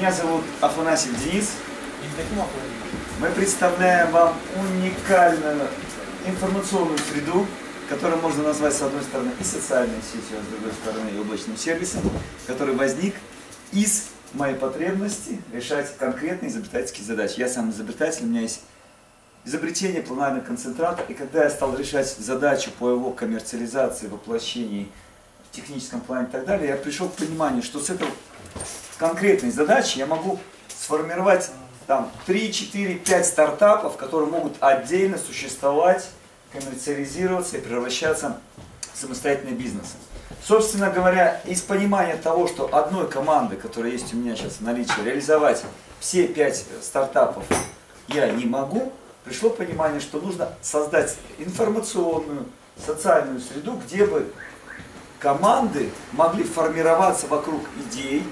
Меня зовут Афанасьев Денис. Мы представляем вам уникальную информационную среду, которую можно назвать с одной стороны и социальной сетью, а с другой стороны и облачным сервисом, который возник из моей потребности решать конкретные изобретательские задачи. Я сам изобретатель, у меня есть изобретение планарного концентрата, и когда я стал решать задачу по его коммерциализации, воплощении техническом плане и так далее, я пришел к пониманию, что с этой конкретной задачи я могу сформировать там 3, 4, 5 стартапов, которые могут отдельно существовать, коммерциализироваться и превращаться в самостоятельный бизнес. Собственно говоря, из понимания того, что одной команды, которая есть у меня сейчас в наличии, реализовать все пять стартапов я не могу, пришло понимание, что нужно создать информационную, социальную среду, где бы команды могли формироваться вокруг идей,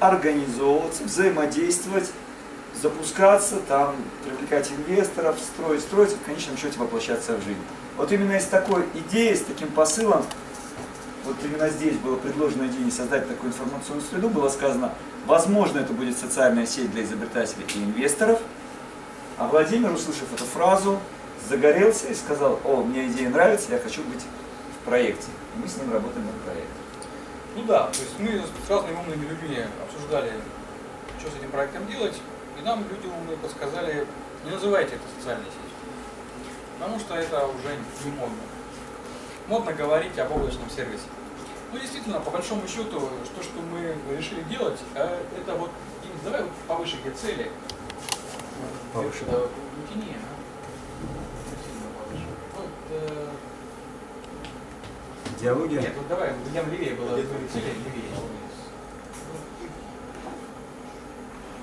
организовываться, взаимодействовать, запускаться, там, привлекать инвесторов, строить, строить, в конечном счете воплощаться в жизнь. Вот именно из такой идеи, с таким посылом, вот именно здесь было предложено идея создать такую информационную среду, было сказано, возможно, это будет социальная сеть для изобретателей и инвесторов, а Владимир, услышав эту фразу, загорелся и сказал, о, мне идея нравится, я хочу быть проекте. И мы с ним работаем над проектом. Ну да, то есть мы с разными умными людьми обсуждали, что с этим проектом делать, и нам люди умные подсказали, не называйте это социальной сетью, потому что это уже не модно. Модно говорить об облачном сервисе. Ну действительно, по большому счету, что, что мы решили делать, э, это вот, Денис, давай вот повыше где цели. Повыше. Это утяни, а? Сильно повыше. Вот, Идеология? Нет, вот давай, идем левее было. Цели? левее.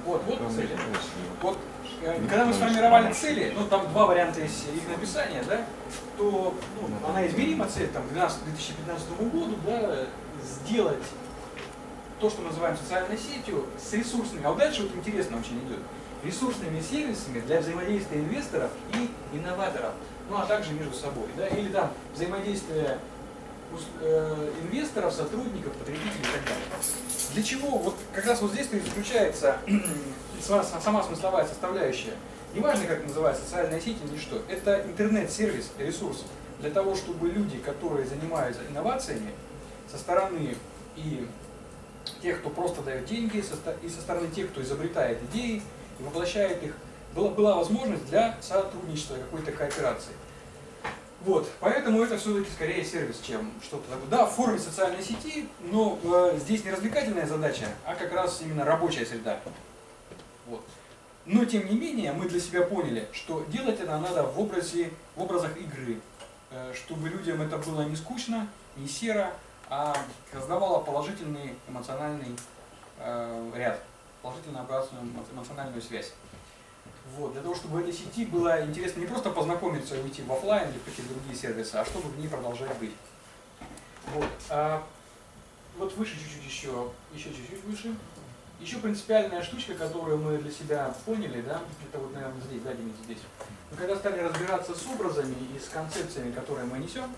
Вот, вот цели. Вот, э, когда мы сформировали цели, ну там два варианта есть их написания, да, то ну, она измерима цель, там, к 12 2015 году, да, сделать то, что мы называем социальной сетью, с ресурсными, а вот дальше вот интересно очень идет, ресурсными сервисами для взаимодействия инвесторов и инноваторов, ну а также между собой, да, или там взаимодействие инвесторов, сотрудников, потребителей и так далее. Для чего? Вот как раз вот здесь и заключается сама, смысловая составляющая. Неважно, как называется социальная сеть или что, это интернет-сервис, ресурс для того, чтобы люди, которые занимаются инновациями, со стороны и тех, кто просто дает деньги, и со стороны тех, кто изобретает идеи и воплощает их, была, была возможность для сотрудничества, какой-то кооперации. Вот, поэтому это все-таки скорее сервис, чем что-то такое. Да, в форме социальной сети, но э, здесь не развлекательная задача, а как раз именно рабочая среда. Вот. Но тем не менее, мы для себя поняли, что делать это надо в, образе, в образах игры, э, чтобы людям это было не скучно, не серо, а создавало положительный эмоциональный э, ряд, положительную обратную эмо- эмоциональную связь. Вот, для того, чтобы в этой сети было интересно не просто познакомиться и уйти в офлайн или в какие-то другие сервисы, а чтобы в ней продолжать быть. Вот, а вот выше чуть-чуть еще, еще чуть-чуть выше. Еще принципиальная штучка, которую мы для себя поняли, да, это вот, наверное, здесь, да, Денис, здесь. Мы когда стали разбираться с образами и с концепциями, которые мы несем,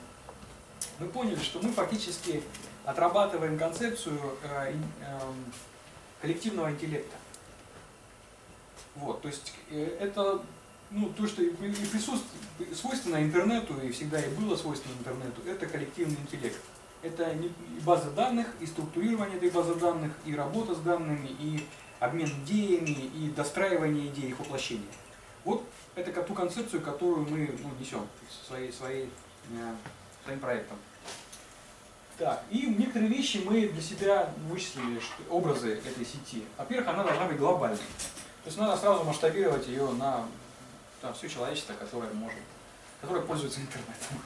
мы поняли, что мы фактически отрабатываем концепцию э, эм, коллективного интеллекта. Вот, то есть э, это ну, то, что и при- и присутствует, свойственно интернету, и всегда и было свойственно интернету, это коллективный интеллект. Это и база данных, и структурирование этой базы данных, и работа с данными, и обмен идеями, и достраивание идей, их воплощение. Вот это ту концепцию, которую мы ну, несем своей, своей, э, своим проектом. Так, и некоторые вещи мы для себя вычислили, что, образы этой сети. Во-первых, она должна быть глобальной. То есть надо сразу масштабировать ее на, на все человечество, которое может, которое пользуется интернетом.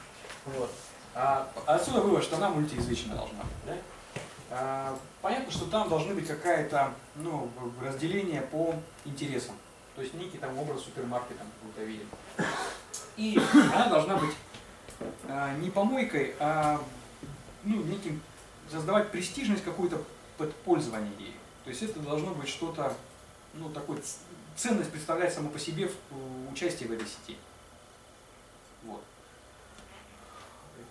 Вот. А, отсюда вывод, что она мультиязычная должна быть. Да? А, понятно, что там должны быть какая-то ну, разделение по интересам. То есть некий там образ супермаркета какой-то видим. И она должна быть а, не помойкой, а ну, неким создавать престижность какую-то под пользование ею. То есть это должно быть что-то, ну, такой ценность представлять само по себе в участии в этой сети. Вот.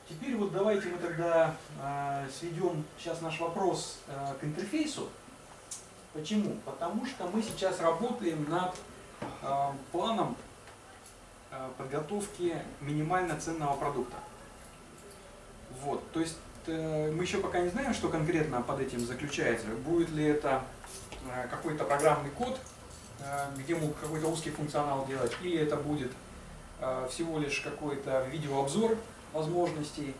Теперь вот давайте мы тогда э, сведем сейчас наш вопрос э, к интерфейсу. Почему? Потому что мы сейчас работаем над э, планом э, подготовки минимально ценного продукта. Вот, то есть мы еще пока не знаем, что конкретно под этим заключается. Будет ли это э, какой-то программный код, э, где мы какой-то узкий функционал делать, или это будет э, всего лишь какой-то видеообзор возможностей.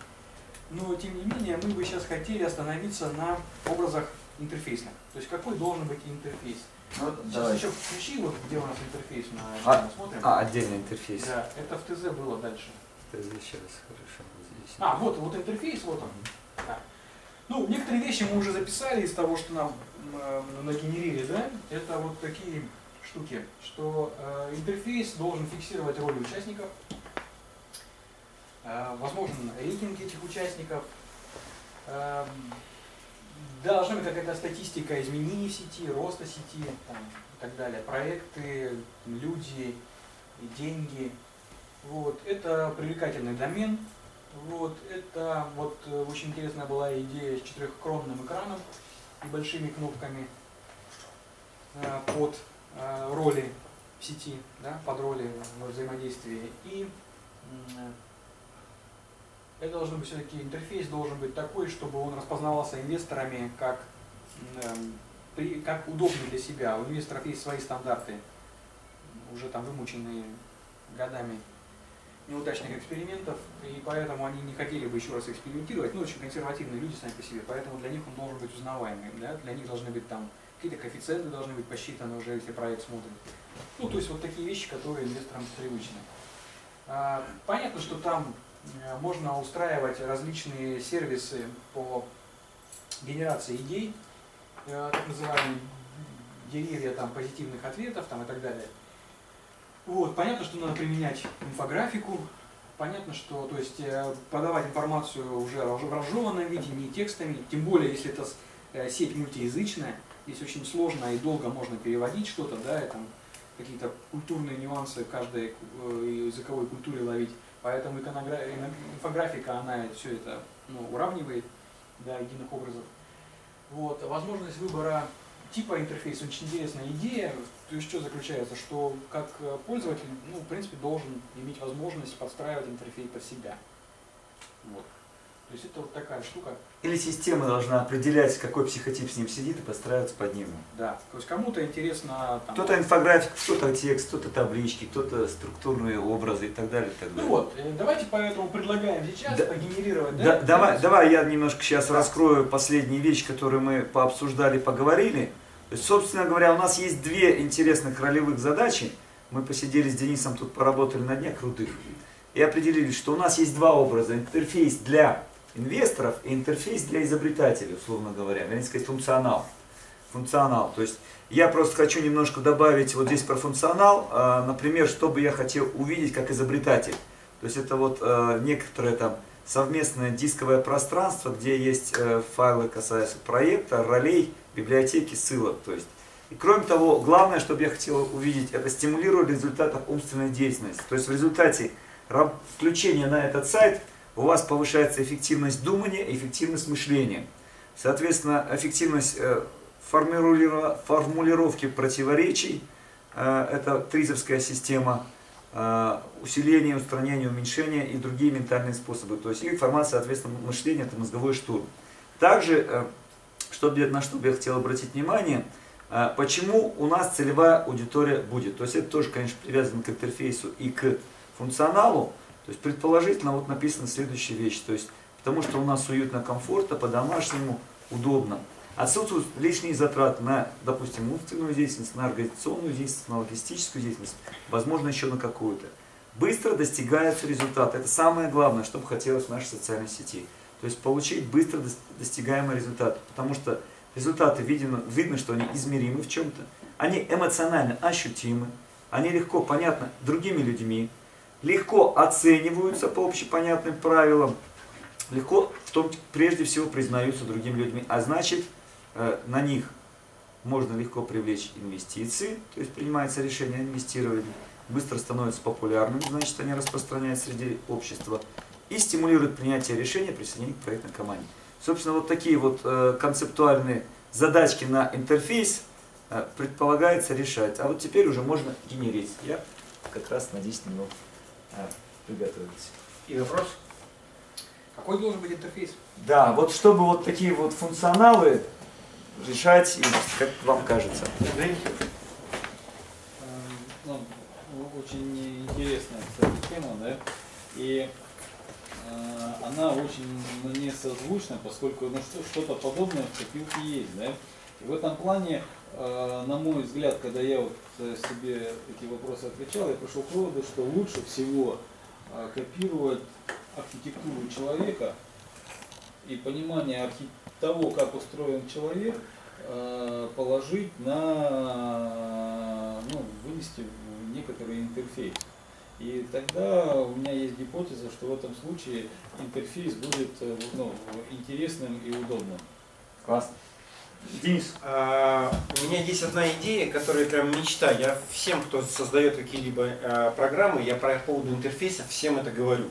Но тем не менее мы бы сейчас хотели остановиться на образах интерфейсных. То есть какой должен быть интерфейс. Ну, Сейчас давай. еще включи, вот где у нас интерфейс на А, мы смотрим. А, отдельный интерфейс. Да, это в ТЗ было дальше. Сейчас, хорошо. Здесь. А, вот, вот интерфейс, вот он. Да. Ну, некоторые вещи мы уже записали из того, что нам э, нагенерили, да? Это вот такие штуки, что э, интерфейс должен фиксировать роли участников, э, возможен рейтинг этих участников, э, должна быть какая-то статистика изменений сети, роста сети там, и так далее, проекты, люди, деньги. Вот. Это привлекательный домен, вот, это вот э, очень интересная была идея с четырехкронным экраном и большими кнопками э, под э, роли в сети, да, под роли во взаимодействии. И это должен быть все-таки интерфейс должен быть такой, чтобы он распознавался инвесторами как, м, при- как удобный для себя. У инвесторов есть свои стандарты, уже там вымученные годами неудачных экспериментов, и поэтому они не хотели бы еще раз экспериментировать, ну, очень консервативные люди сами по себе, поэтому для них он должен быть узнаваемый, да? для них должны быть там какие-то коэффициенты должны быть посчитаны уже, если проект смотрит. Ну, то есть вот такие вещи, которые инвесторам привычны. А, Понятно, что там э, можно устраивать различные сервисы по генерации идей, э, так называемые деревья там, позитивных ответов там, и так далее. Вот, понятно, что надо применять инфографику, понятно, что то есть, э, подавать информацию уже в разжеванном виде, не текстами, тем более, если это э, сеть мультиязычная, здесь очень сложно и долго можно переводить что-то, да, и там какие-то культурные нюансы в каждой э, языковой культуре ловить, поэтому инфографика, она все это ну, уравнивает до единых образов. Вот, возможность выбора типа интерфейса очень интересная идея. То есть что заключается, что как э, пользователь, ну, в принципе, должен иметь возможность подстраивать интерфейс под себя. Вот. То есть это вот такая штука. Или система должна определять, какой психотип с ним сидит и подстраиваться под ним. Да. То есть кому-то интересно. Кто-то инфографик, кто-то текст, кто-то таблички, кто-то структурные образы и так далее. И так Ну далее. вот, э, давайте поэтому предлагаем сейчас Да. погенерировать, да? Да, давай, давай я немножко сейчас Да. раскрою последние вещи, которые мы пообсуждали, поговорили. Собственно говоря, у нас есть две интересных ролевых задачи. Мы посидели с Денисом, тут поработали на днях крутых. И определили, что у нас есть два образа. Интерфейс для инвесторов и интерфейс для изобретателей, условно говоря. Вернее сказать, функционал. Функционал. То есть я просто хочу немножко добавить вот здесь про функционал. А, Например, что бы я хотел увидеть как изобретатель. То есть это вот э, некоторое там совместное дисковое пространство, где есть э, файлы, касаясь проекта, ролей, библиотеки, ссылок. То есть. И кроме того, главное, что я хотел увидеть, это стимулировать результатов умственной деятельности. То есть в результате включения на этот сайт у вас повышается эффективность думания, эффективность мышления. Соответственно, эффективность э, формулировки противоречий, э, это тризовская система, усиление, устранение, уменьшение и другие ментальные способы. То есть и формат, соответственно, мышления, это мозговой штурм. Также, э, что, на что бы я хотел обратить внимание, э, почему у нас целевая аудитория будет. То есть это тоже, конечно, привязано к интерфейсу и к функционалу. То есть предположительно вот написано следующая вещь. То есть потому что у нас уютно, комфортно, по-домашнему, удобно. Отсутствуют лишние затраты на, допустим, умственную деятельность, на организационную деятельность, на логистическую деятельность, возможно, еще на какую-то. Быстро достигается результат. Это самое главное, что бы хотелось в нашей социальной сети. То есть получить быстро дос- достигаемый результат. Потому что результаты видно, видно, что они измеримы в чем-то. Они эмоционально ощутимы. Они легко понятны другими людьми. Легко оцениваются по общепонятным правилам. Легко, в том, прежде всего, признаются другими людьми. А значит, на них можно легко привлечь инвестиции, то есть принимается решение о инвестировании, быстро становятся популярными, значит они распространяются среди общества и стимулируют принятие решения присоединения к проектной команде. Собственно, вот такие вот э, концептуальные задачки на интерфейс а, предполагается решать. А вот теперь уже можно генерить. Я как раз на 10 минут а, приготовился. И вопрос, какой должен быть интерфейс? Да, вот чтобы вот такие вот функционалы решать, как вам кажется. Эм, ну, очень интересная, тема, да, и э, она очень мне созвучна, поскольку ну, что-то подобное в копилке есть, да. И в этом плане, э, на мой взгляд, когда я вот э, себе эти вопросы отвечал, я пришел к выводу, что лучше всего э, копировать архитектуру человека и понимание архи... того, как устроен человек, э, положить на, ну, вынести в некоторый интерфейс. И тогда у меня есть гипотеза, что в этом случае интерфейс будет э, ну, интересным и удобным. Классно. Денис. А, у меня есть одна идея, которая прям мечта. Я всем, кто создает какие-либо а, программы, я про поводу интерфейса всем это говорю.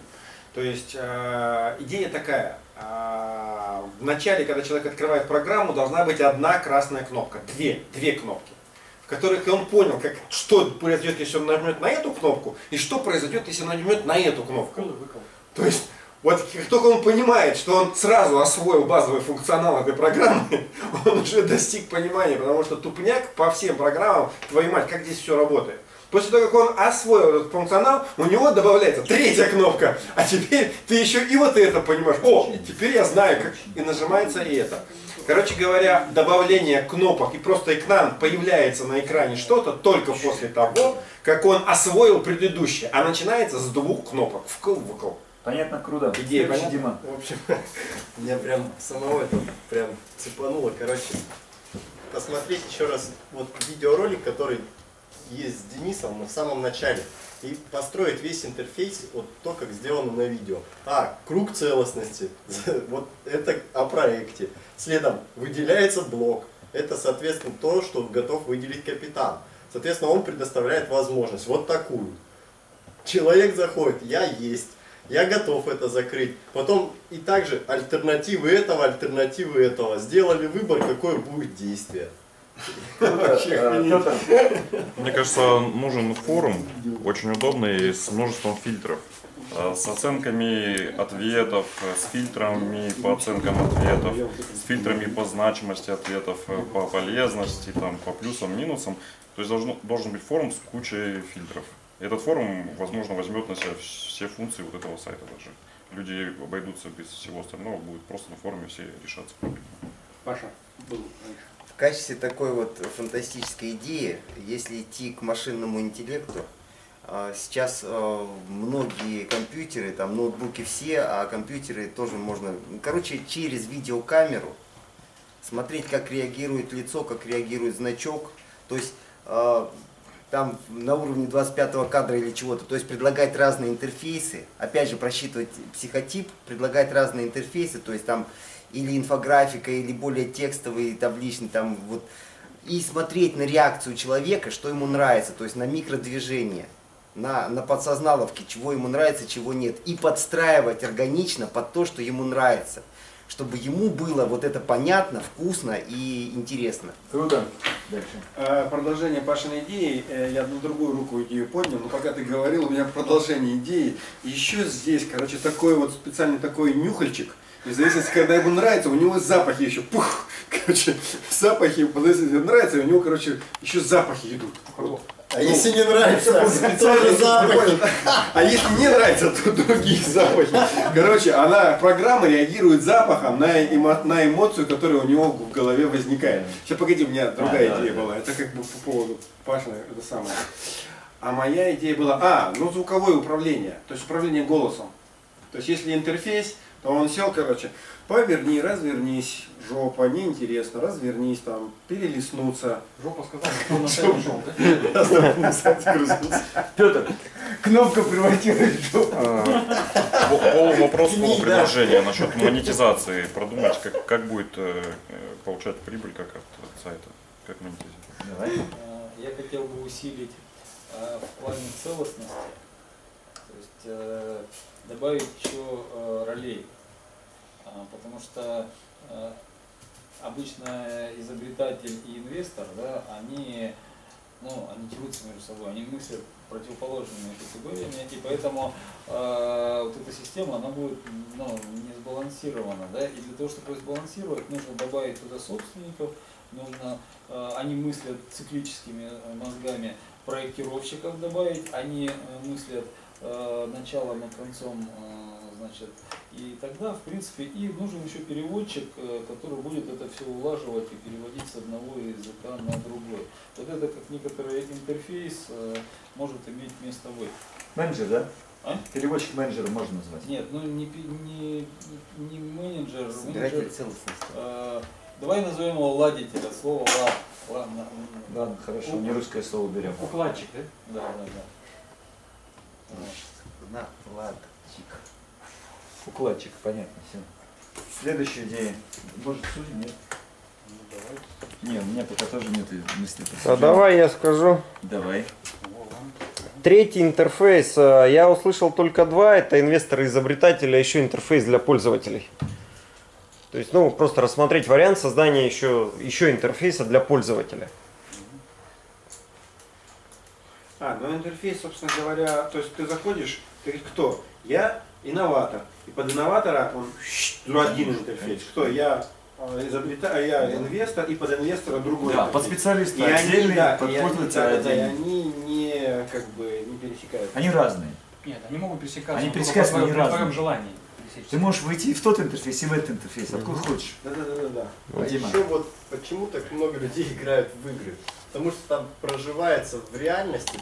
То есть а, идея такая. А, в начале, когда человек открывает программу, должна быть одна красная кнопка. Две, две кнопки в которых он понял, как, что произойдет, если он нажмет на эту кнопку, и что произойдет, если он нажмет на эту кнопку. То есть, вот как только он понимает, что он сразу освоил базовый функционал этой программы, он уже достиг понимания, потому что тупняк по всем программам, твою мать, как здесь все работает. После того, как он освоил этот функционал, у него добавляется третья кнопка, а теперь ты еще и вот это понимаешь. О, теперь я знаю, как и нажимается и это. Короче говоря, добавление кнопок и просто экран появляется на экране что-то только после того, как он освоил предыдущее. А начинается с двух кнопок. Вкл-вкл. Понятно, круто. Идея понятна? Дима. В общем, меня прям самого это прям цепануло. Короче, посмотреть еще раз вот видеоролик, который есть с Денисом в самом начале и построить весь интерфейс, вот то, как сделано на видео. А, круг целостности, вот это о проекте. Следом выделяется блок, это, соответственно, то, что готов выделить капитан. Соответственно, он предоставляет возможность вот такую. Человек заходит, я есть, я готов это закрыть. Потом и также альтернативы этого, альтернативы этого. Сделали выбор, какое будет действие. Мне кажется, нужен форум, очень удобный, с множеством фильтров. А, с оценками ответов, с фильтрами по оценкам ответов, с фильтрами по значимости ответов, по полезности, там, по плюсам, минусам. То есть должен, должен быть форум с кучей фильтров. Этот форум, возможно, возьмет на себя все функции вот этого сайта даже. Люди обойдутся без всего остального, будет просто на форуме все решаться проблемы. Паша, был. В качестве такой вот фантастической идеи, если идти к машинному интеллекту, а, сейчас а, многие компьютеры, там ноутбуки все, а компьютеры тоже можно, короче, через видеокамеру смотреть, как реагирует лицо, как реагирует значок. То есть а, там на уровне 25 кадра или чего-то, то есть предлагать разные интерфейсы, опять же просчитывать психотип, предлагать разные интерфейсы, то есть там или инфографика, или более текстовый, табличный, там вот, и смотреть на реакцию человека, что ему нравится, то есть на микродвижение, на, на подсозналовке, чего ему нравится, чего нет, и подстраивать органично под то, что ему нравится, чтобы ему было вот это понятно, вкусно и интересно. Круто. Дальше. А, продолжение Пашиной идеи, э, я на другую руку идею поднял, но пока ты говорил, у меня продолжение идеи. Еще здесь, короче, такой вот специальный такой нюхальчик – и в зависимости, когда ему нравится, у него запахи еще, пух, короче, запахи, в зависимости, нравится, у него, короче, еще запахи идут. А если не нравится, тоже запахи. А если не нравится, то другие запахи. Короче, она, программа реагирует запахом на, эмо, на эмоцию, которая у него в голове возникает. Сейчас погоди, у меня другая идея была. Это как бы по поводу Пашина, это самое. А моя идея была, а, ну звуковое управление, то есть управление голосом. То есть если интерфейс, то он сел, короче, поверни, развернись, жопа, неинтересно, развернись там, перелистнуться. Жопа сказал, что на сайт ушел, да? Петр, кнопка превратилась в жопу. По вопрос по предложению насчет монетизации. Продумать, как, как будет э, получать прибыль как от сайта, как монетизировать. Давай. Э, Я хотел бы усилить э, в плане целостности, то есть э, добавить еще ролей. А, потому что обычно изобретатель и инвестор, да, они, ну, они дерутся между собой, они мыслят противоположными категориями, и поэтому э, вот эта система, она будет ну, не сбалансирована, да, и для того, чтобы ее сбалансировать, нужно добавить туда собственников, нужно, э, они мыслят циклическими э, мозгами, проектировщиков добавить, они э, мыслят э, началом и концом, э, значит, и тогда, в принципе, и нужен еще переводчик, э, который будет это все улаживать и переводить с одного языка на другой. Вот это как некоторый интерфейс э, может иметь место быть. Менеджер, да? А? Переводчик менеджера можно назвать. Нет, ну не, не, не менеджер, менеджер целостности. э, давай назовем его ладителя, слово лад. Ладно, Ладно, хорошо, не русское слово берем. Укладчик, да? да, да, да. Вот. Накладчик. Укладчик, понятно, все. Следующая идея. Может, судим, нет? Не, у меня пока тоже нет мысли. А давай я скажу. Давай. Третий интерфейс. э, Я услышал только два. Это инвесторы-изобретатели, а еще интерфейс для пользователей. То есть, ну, просто рассмотреть вариант создания еще, еще интерфейса для пользователя. А, ну интерфейс, собственно говоря, то есть ты заходишь, ты говоришь, кто? Я инноватор. И под инноватора он ну, один интерфейс. Кто? Я э, изобретаю, я инвестор, и под инвестора другой. Да, под специалиста И они, отдельный, да, под они, пользователя да, да, да, и они не как бы не пересекаются. Они разные. Нет, они могут пересекаться. Они пересекаются, по они по разные. пересечься. Ты можешь выйти в тот интерфейс, и в этот интерфейс, откуда хочешь. Да, да, да, да, да. А Дима. еще вот почему так много людей играют в игры? Потому что там проживается в реальности,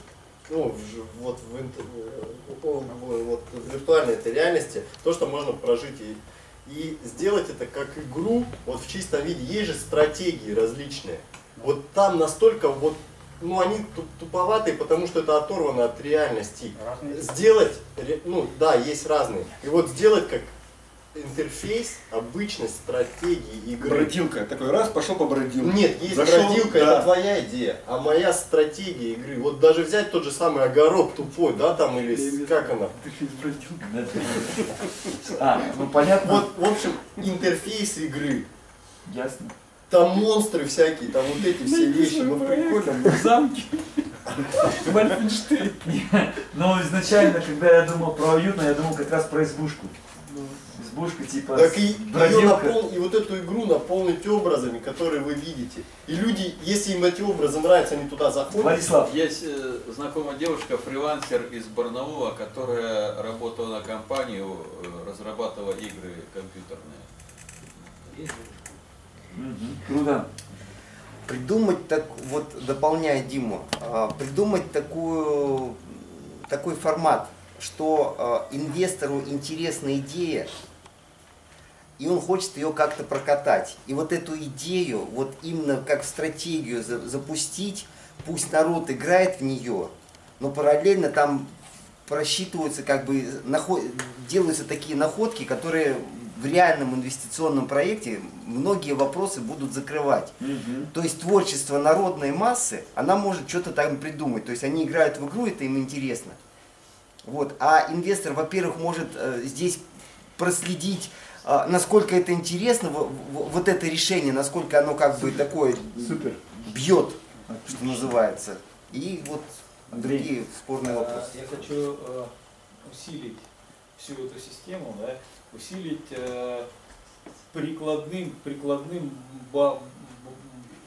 ну, в вот в, в- вот в виртуальной этой реальности, то, что можно прожить. И, и сделать это как игру, вот в чистом виде. Есть же стратегии различные. Вот там настолько вот, ну, они ту- туповатые, потому что это оторвано от реальности. Разные. Сделать, ну, да, есть разные. И вот сделать как интерфейс обычной стратегии игры. Бродилка. Такой раз, пошел по бродилке. Нет, есть Зашел, бродилка, да. это твоя идея, а моя стратегия игры. Вот даже взять тот же самый огород тупой, да, там, или с- как она. А, ну понятно. Вот, в общем, интерфейс игры. Ясно. Там монстры всякие, там вот эти все вещи, ну прикольно. Замки. Вольфенштейн. Но изначально, когда я думал про уютно, я думал как раз про избушку. Избушка типа Так и ее напол... и вот эту игру наполнить образами, которые вы видите. И люди, если им эти образы нравятся, они туда заходят. Владислав, Есть э, знакомая девушка, фрилансер из Барнаула, которая работала на компанию, э, разрабатывала игры компьютерные. Круто. Придумать так, вот дополняя Диму, а, придумать такую, такой формат, что а, инвестору интересна идея, и он хочет ее как-то прокатать. И вот эту идею, вот именно как стратегию за- запустить, пусть народ играет в нее, но параллельно там просчитываются, как бы наход... делаются такие находки, которые в реальном инвестиционном проекте многие вопросы будут закрывать. То есть творчество народной массы, она может что-то там придумать. То есть они играют в игру, это им интересно. Вот. А инвестор, во-первых, может э, здесь проследить, э, насколько это интересно, в- в- вот это решение, насколько оно как бы такое Супер. бьет, что называется. И вот Андрей. другие спорные А, вопросы. Я хочу э, усилить всю эту систему, да, усилить э, прикладным, прикладным ба-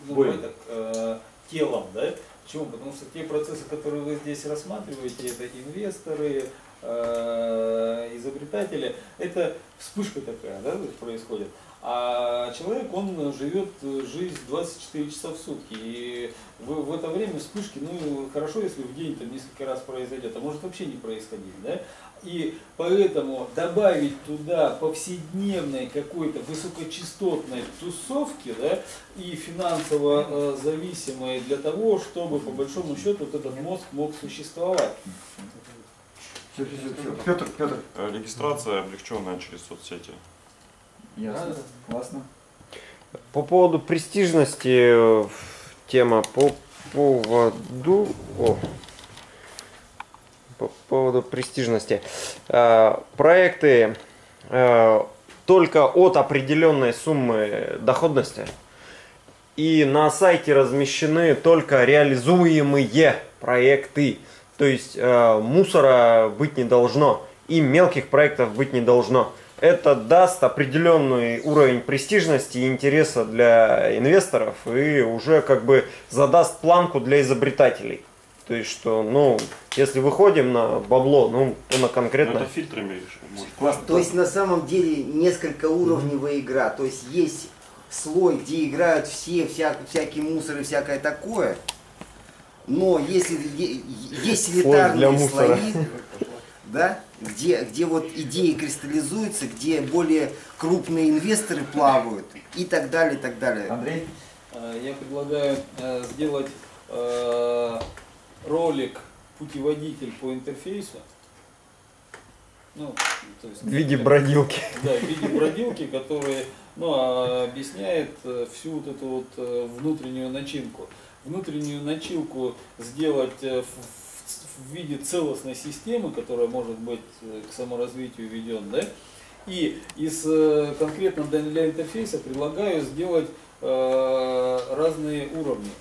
ну, так, э, телом, да? Почему? Потому что те процессы, которые вы здесь рассматриваете, это инвесторы, э, изобретатели, это вспышка такая, да, происходит. А человек, он живет жизнь 24 часа в сутки. И в, в это время вспышки, ну, хорошо, если в день там несколько раз произойдет, а может вообще не происходить, да? И поэтому добавить туда повседневной какой-то высокочастотной тусовки, да, и финансово э, зависимой для того, чтобы по большому счету вот этот мозг мог существовать. Петр, Петр. Э, Регистрация облегченная через соцсети. Ясно. Классно. По поводу престижности э, тема по поводу о, по поводу престижности Э, проекты э, только от определенной суммы доходности. И на сайте размещены только реализуемые проекты. То есть э, мусора быть не должно и мелких проектов быть не должно. Это даст определенный уровень престижности и интереса для инвесторов и уже как бы задаст планку для изобретателей. То есть, что, ну, если выходим на бабло, ну, то на Ну, конкретно. это фильтрами может. Классно. То есть на самом деле несколько уровневая игра. То есть есть слой, где играют все, вся, всякий мусор и всякое такое. Но если есть элитарные слои, да, где, где вот идеи кристаллизуются, где более крупные инвесторы плавают и так далее, и так далее. Андрей? Э, Я предлагаю э, сделать э, ролик путеводитель по интерфейсу. Ну, то есть, В виде бродилки. Да, в виде бродилки, который ну, а, объясняет э, всю вот эту вот э, внутреннюю начинку. Внутреннюю начинку сделать э, в, в- в виде целостной системы, которая может быть э, к саморазвитию введен, да? И из э, конкретно для, для интерфейса предлагаю сделать э, разные уровни.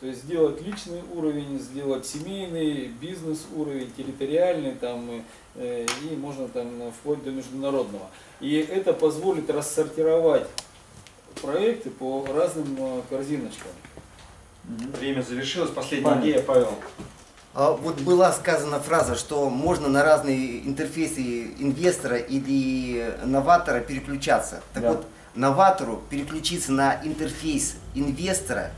То есть сделать личный уровень, сделать семейный, бизнес уровень, территориальный там, и, э, и можно там вплоть до международного. И это позволит рассортировать проекты по разным э, корзиночкам. Время завершилось. Последняя Понятно. идея, Павел. А вот была сказана фраза, что можно на разные интерфейсы инвестора или новатора переключаться. Так Да. вот, новатору переключиться на интерфейс инвестора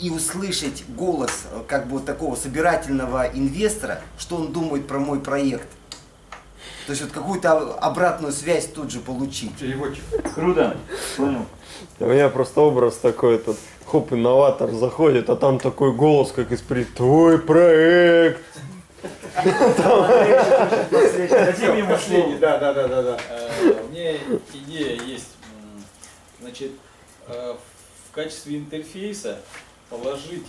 и услышать голос э, как бы вот такого собирательного инвестора, что он думает про мой проект. То есть вот какую-то обратную связь тут же получить. Переводчик. Круто. Понял. У меня просто образ такой, этот, хоп, инноватор заходит, а там такой голос, как из при твой проект. Последний, слово. да, да, да, да, да. Э, У меня идея есть. Значит, э, в качестве интерфейса положить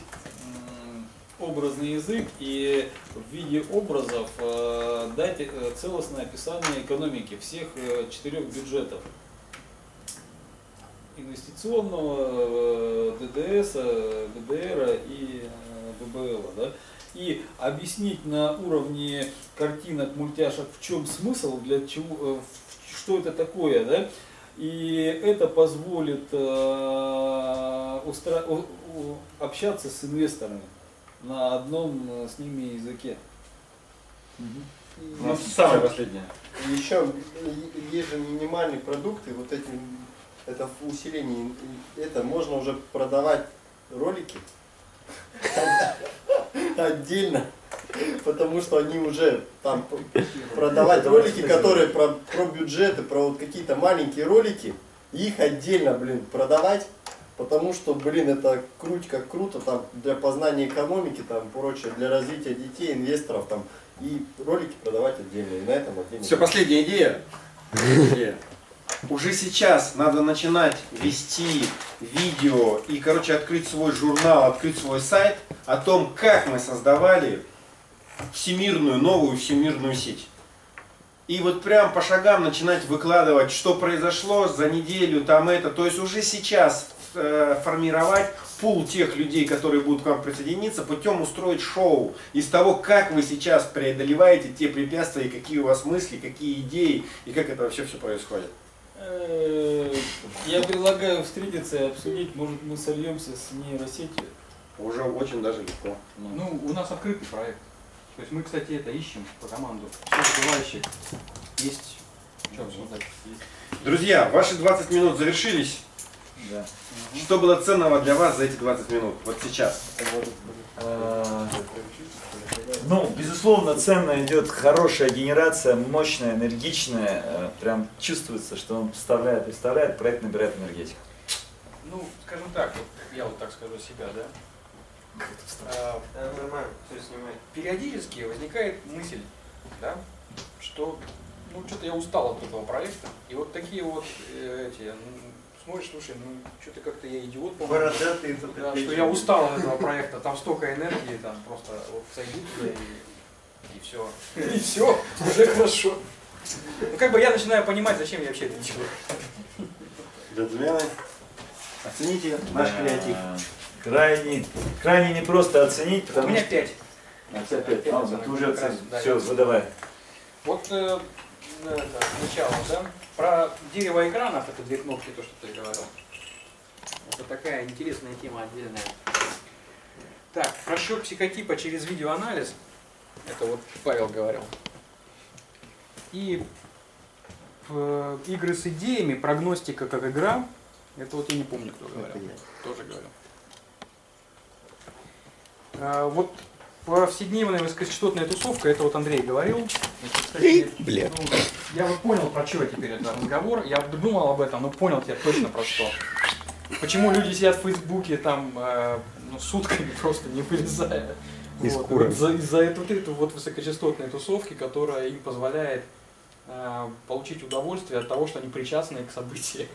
образный язык и в виде образов э, дать э, целостное описание экономики всех э, четырех бюджетов. Инвестиционного, ДДС, ГДР и ББЛ. Да? И объяснить на уровне картинок, мультяшек, в чем смысл, для чего, что это такое, да? И это позволит э, устра- общаться с инвесторами на одном э, с ними языке. Ну, самое последнее. Еще есть же минимальный продукт, и вот эти, это в усилении, это можно уже продавать ролики отдельно, потому что они уже там продавать ролики, которые про, про бюджеты, про вот какие-то маленькие ролики, их отдельно, блин, продавать, потому что, блин, это круть как круто, там, для познания экономики, там, прочее, для развития детей, инвесторов, там, и ролики продавать отдельно, и на этом отдельно. Все, последняя идея. Идея. Уже сейчас надо начинать вести видео и, короче, открыть свой журнал, открыть свой сайт о том, как мы создавали всемирную, новую всемирную сеть. И вот прям по шагам начинать выкладывать, что произошло за неделю, там это. То есть уже сейчас э, формировать пул тех людей, которые будут к вам присоединиться, путем устроить шоу из того, как вы сейчас преодолеваете те препятствия, какие у вас мысли, какие идеи, и как это вообще все происходит. Э, Я предлагаю встретиться и обсудить, может мы сольемся с нейросетью. Уже очень даже легко. Ну, у нас открытый проект. То есть мы, кстати, это ищем по команду. Всех желающих есть что обсуждать. Друзья, ваши 20 минут завершились. Да. Что было ценного для вас за эти 20 минут? Вот сейчас. А, Ну, безусловно, ценно идет хорошая генерация, мощная, энергичная. э, Прям чувствуется, что он представляет, представляет, проект набирает энергетику. Ну, скажем так, вот я вот так скажу себя, да. А, периодически возникает мысль, да, что ну что-то я устал от этого проекта. И вот такие вот э, эти, ну, смотришь, слушай, ну что-то как-то я идиот, по-моему. Да, что я устал от этого проекта, там столько энергии, там просто вот сойди туда и, и все. И все, уже хорошо. Ну, как бы я начинаю понимать, зачем я вообще это делаю. Джентльмены, оцените наш креатив. Э, Крайне, крайне непросто оценить, У потому меня что... 5. А, у тебя пять. А, ты уже оценил. да, Все, выдавай. Вот э, это, сначала, да, про дерево экранов, это две кнопки, то, что ты говорил. Это такая интересная тема отдельная. Так, расчет психотипа через видеоанализ, это вот Павел говорил. И э, игры с идеями, прогностика как игра, это вот я не помню, кто говорил. Тоже говорил. А, вот повседневная высокочастотная тусовка, это вот Андрей говорил. Это, кстати, Бля. ну, я вот понял, про что теперь это разговор. Я думал об этом, но понял теперь точно про что. Почему люди сидят в Фейсбуке там э, ну, сутками просто не вылезая. Из Вот. куры. Из-за из-за этой вот этой вот высокочастотной тусовки, которая им позволяет э, получить удовольствие от того, что они причастны к событиям.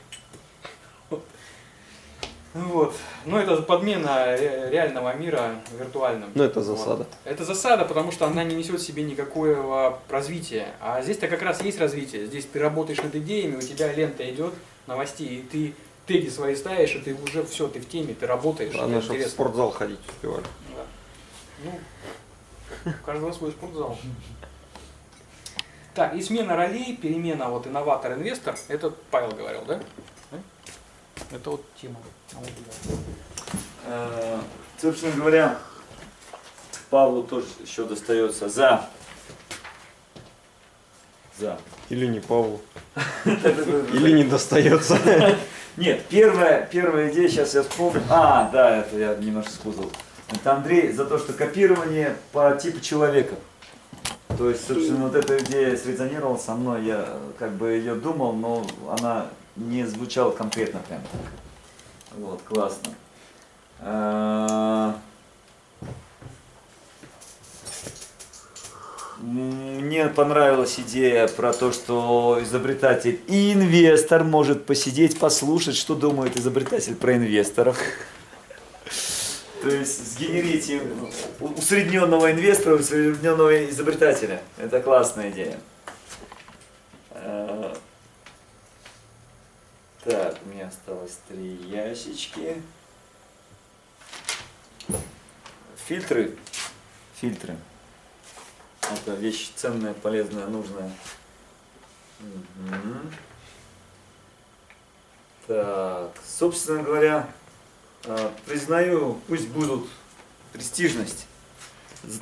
Вот. Вот. Ну, это подмена ре- реального мира виртуальным. Ну, это Вот. засада. Это засада, потому что она не несет в себе никакого развития. А здесь-то как раз есть развитие. Здесь ты работаешь над идеями, у тебя лента идет новостей, и ты теги свои ставишь, и ты уже все, ты в теме, ты работаешь. Это чтобы в спортзал ходить успевали. Да. Ну, у каждого свой спортзал. Так, и смена ролей, перемена вот инноватор-инвестор, это Павел говорил, да? Да? Это вот тема. Э, Собственно говоря, Павлу тоже еще достается за. За. Или не Павлу. Или не достается. Нет, первая, первая идея, сейчас я вспомню. А, да, это я немножко спутал. Это Андрей за то, что копирование по типу человека. То есть, собственно, вот эта идея срезонировала со мной, я э, как бы ее думал, но она не звучала конкретно прям так. Вот, классно. А, Мне понравилась идея про то, что изобретатель и инвестор может посидеть, послушать, что думает изобретатель про инвесторов. То есть сгенерите усредненного инвестора, усредненного изобретателя. Это классная идея. Так, у меня осталось три ящички. Фильтры. Фильтры. Это вещь ценная, полезная, нужная. Мгм. Так, собственно говоря, э, признаю, пусть будут престижность,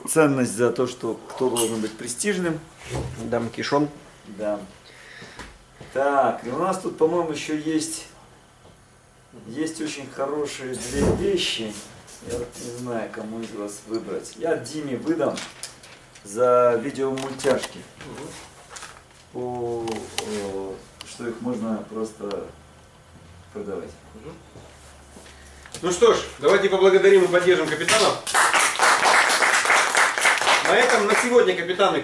ценность за то, что кто должен быть престижным. Дам кишон. Да. Так, и у нас тут, по-моему, еще есть, есть очень хорошие две вещи. Я вот не знаю, кому из вас выбрать. Я Диме выдам за видеомультяшки. По, э, что их можно просто продавать. Ну что ж, давайте поблагодарим и поддержим капитанов. На этом на сегодня капитаны